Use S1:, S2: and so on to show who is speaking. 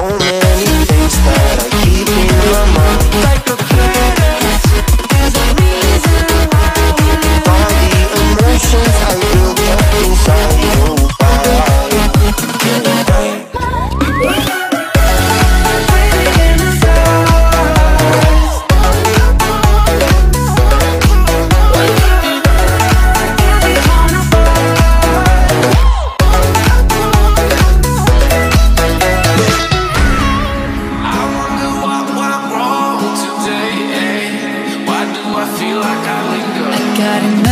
S1: So many
S2: Got enough.